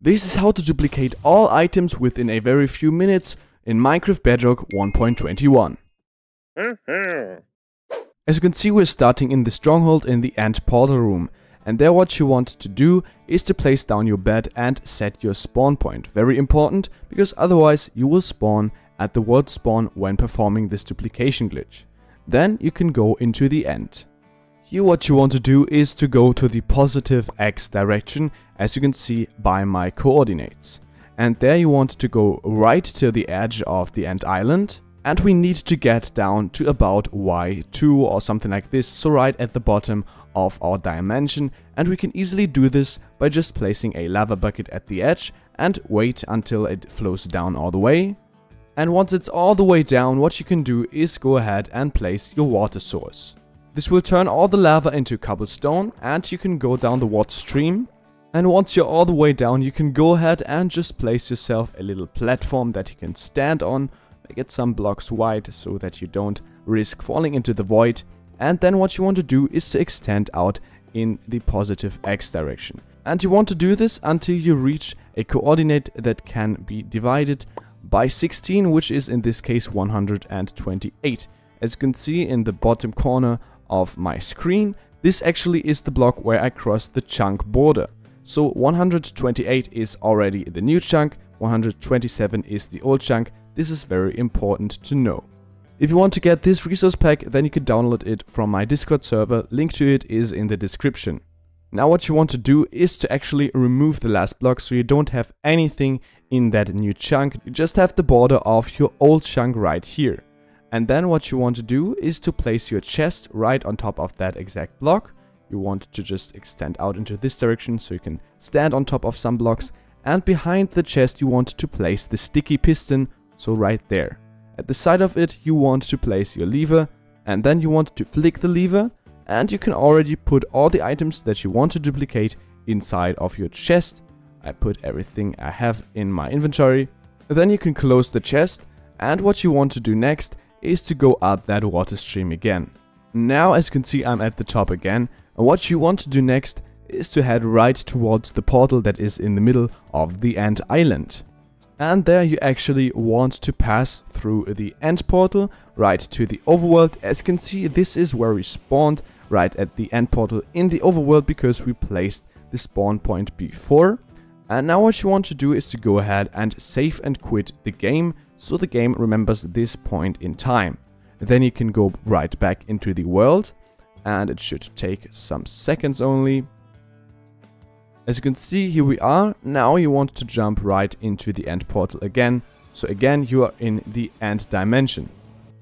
This is how to duplicate all items within a very few minutes in Minecraft Bedrock 1.21. As you can see we're starting in the stronghold in the End portal room and there what you want to do is to place down your bed and set your spawn point. Very important because otherwise you will spawn at the world spawn when performing this duplication glitch. Then you can go into the end. Here what you want to do is to go to the positive x direction as you can see by my coordinates. And there you want to go right to the edge of the end island and we need to get down to about y2 or something like this, so right at the bottom of our dimension and we can easily do this by just placing a lava bucket at the edge and wait until it flows down all the way. And once it's all the way down, what you can do is go ahead and place your water source. This will turn all the lava into cobblestone and you can go down the water stream. And once you're all the way down, you can go ahead and just place yourself a little platform that you can stand on. Make it some blocks wide so that you don't risk falling into the void. And then what you want to do is to extend out in the positive x direction. And you want to do this until you reach a coordinate that can be divided by 16, which is in this case 128. As you can see in the bottom corner of my screen, this actually is the block where I cross the chunk border. So 128 is already the new chunk, 127 is the old chunk. This is very important to know. If you want to get this resource pack, then you can download it from my Discord server, link to it is in the description. Now what you want to do is to actually remove the last block so you don't have anything in that new chunk, you just have the border of your old chunk right here. And then what you want to do is to place your chest right on top of that exact block. You want to just extend out into this direction so you can stand on top of some blocks. And behind the chest you want to place the sticky piston, so right there. At the side of it you want to place your lever and then you want to flick the lever and you can already put all the items that you want to duplicate inside of your chest. I put everything I have in my inventory. Then you can close the chest and what you want to do next is to go up that water stream again. Now as you can see I'm at the top again and what you want to do next is to head right towards the portal that is in the middle of the end island. And there you actually want to pass through the end portal right to the overworld. As you can see, this is where we spawned right at the end portal in the overworld because we placed the spawn point before. And now what you want to do is to go ahead and save and quit the game so the game remembers this point in time. Then you can go right back into the world and it should take some seconds only. As you can see, here we are. Now you want to jump right into the end portal again. So again, you are in the end dimension.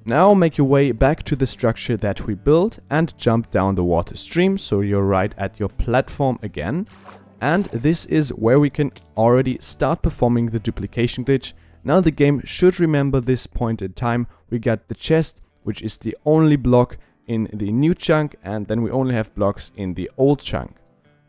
Now make your way back to the structure that we built and jump down the water stream so you're right at your platform again. And this is where we can already start performing the duplication glitch. Now the game should remember this point in time. We got the chest, which is the only block in the new chunk and then we only have blocks in the old chunk.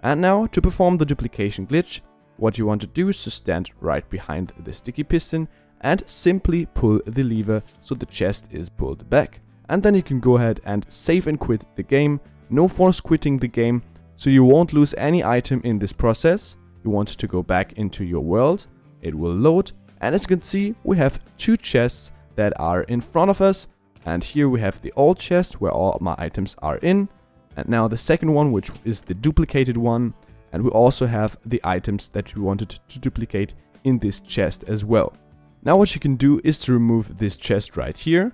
And now, to perform the duplication glitch, what you want to do is to stand right behind the sticky piston and simply pull the lever so the chest is pulled back. And then you can go ahead and save and quit the game. No force quitting the game, so you won't lose any item in this process. You want to go back into your world, it will load, and as you can see, we have two chests that are in front of us. And here we have the old chest where all my items are in. And now the second one, which is the duplicated one. And we also have the items that we wanted to duplicate in this chest as well. Now what you can do is to remove this chest right here.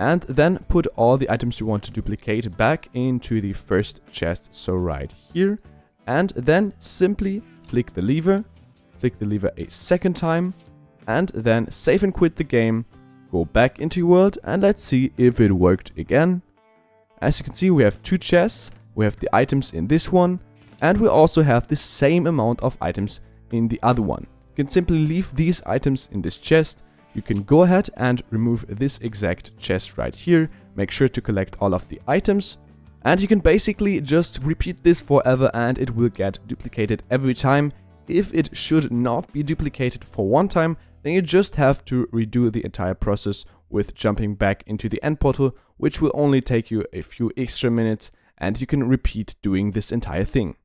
And then put all the items you want to duplicate back into the first chest, so right here. And then simply flick the lever, flick the lever a second time, and then save and quit the game, go back into your world, and let's see if it worked again. As you can see, we have two chests, we have the items in this one, and we also have the same amount of items in the other one. You can simply leave these items in this chest. You can go ahead and remove this exact chest right here. Make sure to collect all of the items. And you can basically just repeat this forever and it will get duplicated every time. If it should not be duplicated for one time, then you just have to redo the entire process with jumping back into the end portal, which will only take you a few extra minutes and you can repeat doing this entire thing.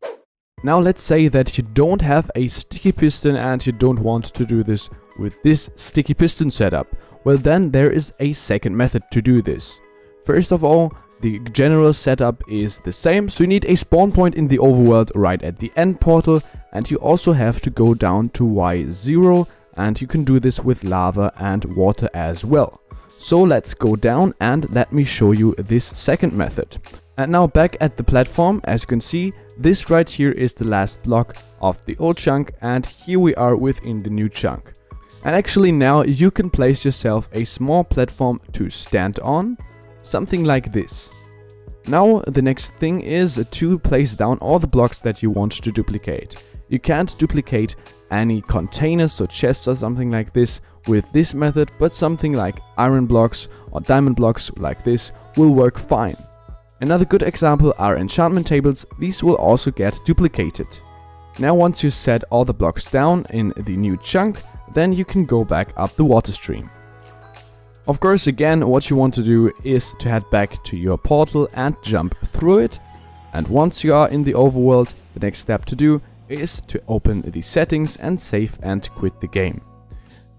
Now let's say that you don't have a sticky piston and you don't want to do this with this sticky piston setup. Well then there is a second method to do this. First of all, the general setup is the same, so you need a spawn point in the overworld right at the end portal and you also have to go down to Y0 and you can do this with lava and water as well. So let's go down and let me show you this second method. And now back at the platform, as you can see, this right here is the last block of the old chunk and here we are within the new chunk. And actually now you can place yourself a small platform to stand on, something like this. Now the next thing is to place down all the blocks that you want to duplicate. You can't duplicate any containers or chests or something like this with this method, but something like iron blocks or diamond blocks like this will work fine. Another good example are enchantment tables, these will also get duplicated. Now once you set all the blocks down in the new chunk, then you can go back up the water stream. Of course again what you want to do is to head back to your portal and jump through it. And once you are in the overworld, the next step to do is to open the settings and save and quit the game.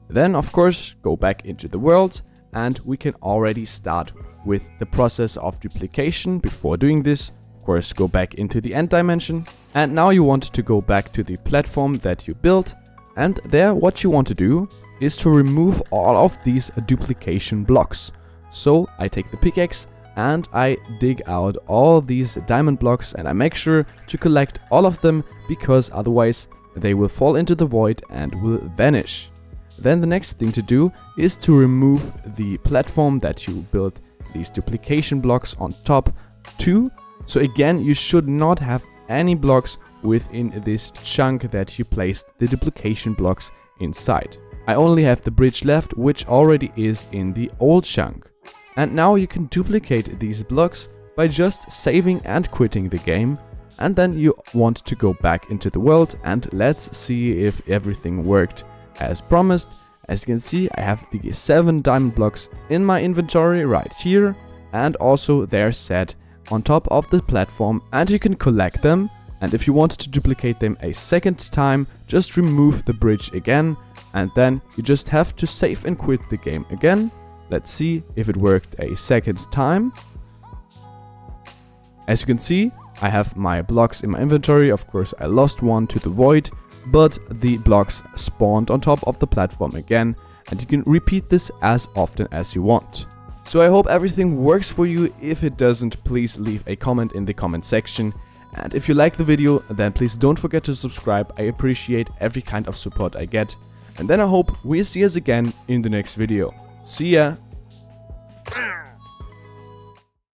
Then of course go back into the world and we can already start with the process of duplication. Before doing this, of course go back into the end dimension and now you want to go back to the platform that you built and there what you want to do is to remove all of these duplication blocks. So I take the pickaxe and I dig out all these diamond blocks and I make sure to collect all of them because otherwise they will fall into the void and will vanish. Then the next thing to do is to remove the platform that you built these duplication blocks on top to. So again, you should not have any blocks within this chunk that you placed the duplication blocks inside. I only have the bridge left, which already is in the old chunk. And now you can duplicate these blocks by just saving and quitting the game. And then you want to go back into the world and let's see if everything worked as promised. As you can see, I have the 7 diamond blocks in my inventory right here and also they're set on top of the platform and you can collect them and if you want to duplicate them a second time, just remove the bridge again and then you just have to save and quit the game again. Let's see if it worked a second time. As you can see, I have my blocks in my inventory, of course I lost one to the void, but the blocks spawned on top of the platform again and you can repeat this as often as you want. So I hope everything works for you, if it doesn't please leave a comment in the comment section and if you like the video then please don't forget to subscribe, I appreciate every kind of support I get and then I hope we'll see us again in the next video. See ya!